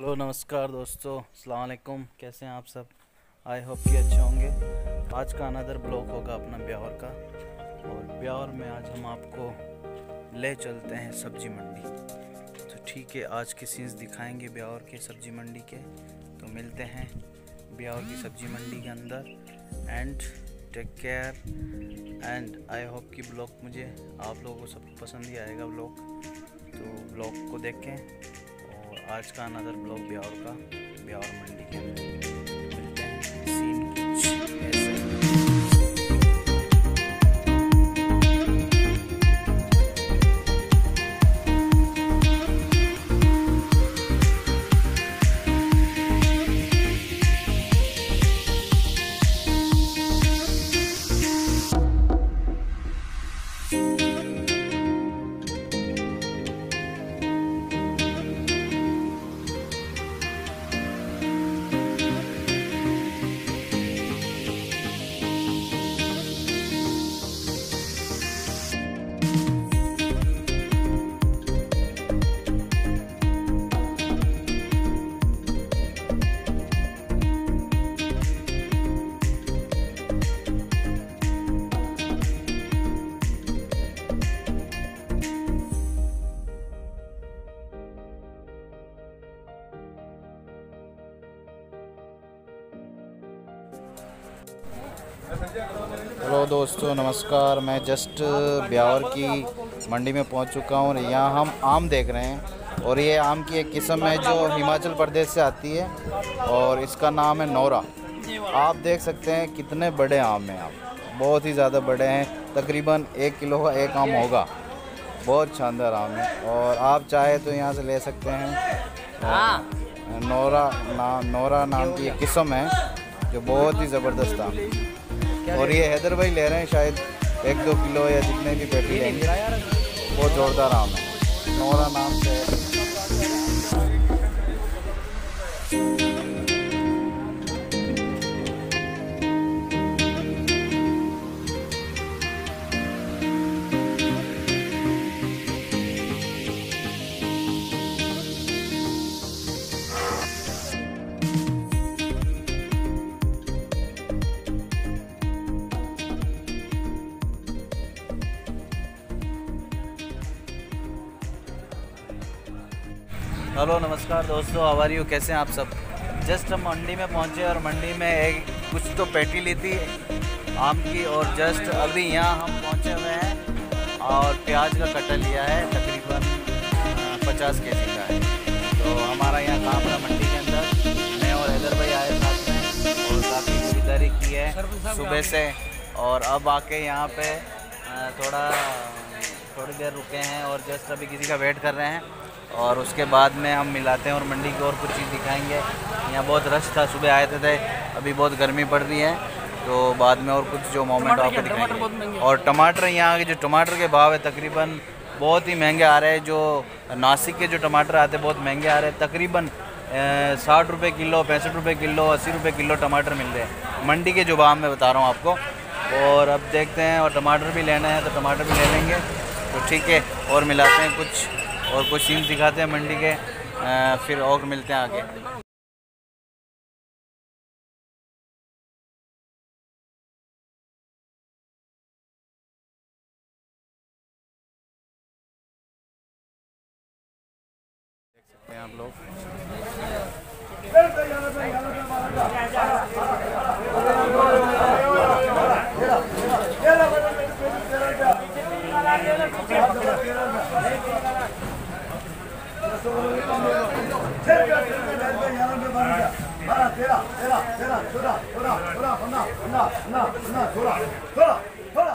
Hello, नमस्कार दोस्तों, अस्सलाम वालेकुम। कैसे हैं आप सब? आई होप कि अच्छे होंगे। आज का अनदर ब्लॉग होगा अपना ब्यावर का। और ब्यावर में आज हम आपको ले चलते हैं सब्ज़ी मंडी। तो ठीक है, आज के सीन्स दिखाएँगे ब्यावर के सब्ज़ी मंडी के। तो मिलते हैं ब्यावर की सब्ज़ी मंडी के अंदर। And take care and I hope कि ब्लॉग मुझे, आप लोगों को सबको पसंद ही आएगा ब्लॉग तो ब्लॉग को देखें। आज का अनदर ब्लॉग ब्यावर का ब्यावर मंडी के अंदर। हेलो दोस्तों नमस्कार। मैं जस्ट ब्यावर की मंडी में पहुँच चुका हूँ और यहाँ हम आम देख रहे हैं और ये आम की एक किस्म है जो हिमाचल प्रदेश से आती है और इसका नाम है नौरा। आप देख सकते हैं कितने बड़े आम हैं आप। बहुत ही ज़्यादा बड़े हैं। तकरीबन एक किलो का एक आम होगा। बहुत शानदार आम है और आप चाहे तो यहाँ से ले सकते हैं। हाँ। नौरा ना नौरा नाम की एक किस्म है। जो बहुत ही ज़बरदस्त था। और ये हैदर भाई ले रहे हैं शायद एक दो किलो या जितने भी पेटी लेंगे। बहुत ज़ोरदार आम है। नौरा नाम से हेलो नमस्कार दोस्तों आवारी हो कैसे हैं आप सब? जस्ट हम मंडी में पहुँचे और मंडी में एक कुछ तो पेटी ली थी आम की और जस्ट अभी यहाँ हम पहुँचे हुए हैं और प्याज का कट्टा लिया है तकरीबन पचास के जी का है। तो हमारा यहाँ काम है मंडी के अंदर। मैं और हैदर भाई आए साथ में और काफ़ी खरीदारी की है सुबह से। और अब आके यहाँ पे थोड़ा थोड़ी देर रुके हैं और जस्ट अभी किसी का वेट कर रहे हैं। और उसके बाद में हम मिलाते हैं और मंडी की और कुछ चीज़ दिखाएँगे। यहाँ बहुत रश था सुबह आए थे, थे अभी बहुत गर्मी पड़ रही है। तो बाद में और कुछ जो मोमेंट आपको दिखाएँगे। और टमाटर यहाँ के जो टमाटर के भाव है तकरीबन बहुत ही महँगे आ रहे हैं। जो नासिक के जो टमाटर आते हैं बहुत महँगे आ रहे हैं। तकरीबन साठ रुपये किलो पैंसठ रुपये किलो अस्सी रुपये किलो टमाटर मिल रहे हैं। मंडी के जो भाव मैं बता रहा हूँ आपको। और अब देखते हैं और टमाटर भी लेना है तो टमाटर भी ले लेंगे। तो ठीक है और मिलाते हैं कुछ। और कुछ सीन दिखाते हैं मंडी के फिर और मिलते हैं आगे। सकते हैं आप लोग। तेरह तेरह तेरह सोलह सोलह सोलह पंद्रह पंद्रह पंद्रह सोलह सोलह सोलह